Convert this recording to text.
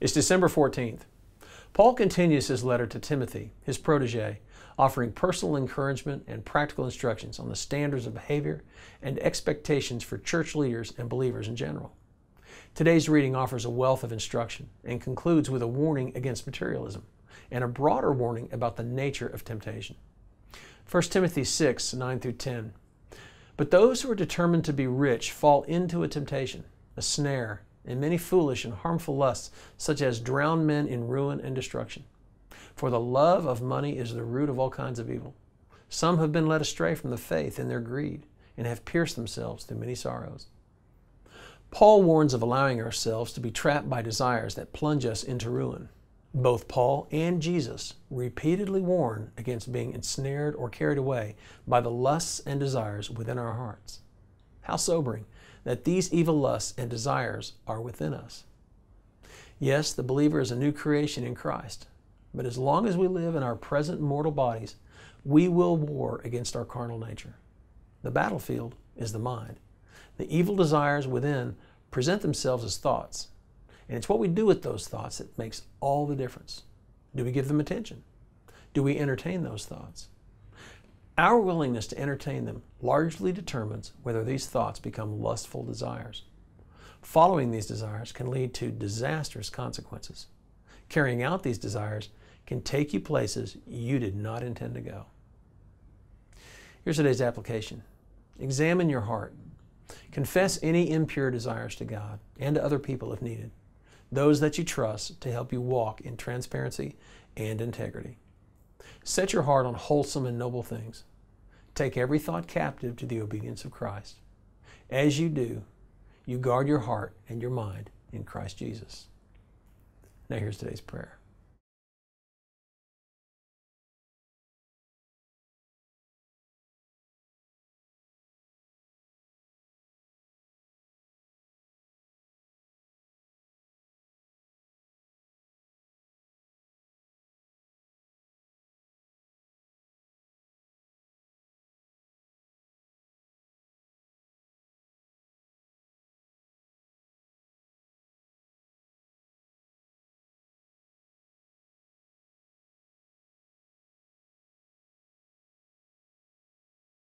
It's December 14th. Paul continues his letter to Timothy, his protege, offering personal encouragement and practical instructions on the standards of behavior and expectations for church leaders and believers in general. Today's reading offers a wealth of instruction and concludes with a warning against materialism and a broader warning about the nature of temptation. 1 Timothy 6 9 through 10. But those who are determined to be rich fall into a temptation, a snare, and many foolish and harmful lusts, such as drown men in ruin and destruction. For the love of money is the root of all kinds of evil. Some have been led astray from the faith in their greed and have pierced themselves through many sorrows. Paul warns of allowing ourselves to be trapped by desires that plunge us into ruin. Both Paul and Jesus repeatedly warn against being ensnared or carried away by the lusts and desires within our hearts. How sobering that these evil lusts and desires are within us. Yes, the believer is a new creation in Christ, but as long as we live in our present mortal bodies, we will war against our carnal nature. The battlefield is the mind. The evil desires within present themselves as thoughts, and it's what we do with those thoughts that makes all the difference. Do we give them attention? Do we entertain those thoughts? Our willingness to entertain them largely determines whether these thoughts become lustful desires. Following these desires can lead to disastrous consequences. Carrying out these desires can take you places you did not intend to go. Here's today's application Examine your heart. Confess any impure desires to God and to other people if needed those that you trust to help you walk in transparency and integrity. Set your heart on wholesome and noble things. Take every thought captive to the obedience of Christ. As you do, you guard your heart and your mind in Christ Jesus. Now, here's today's prayer.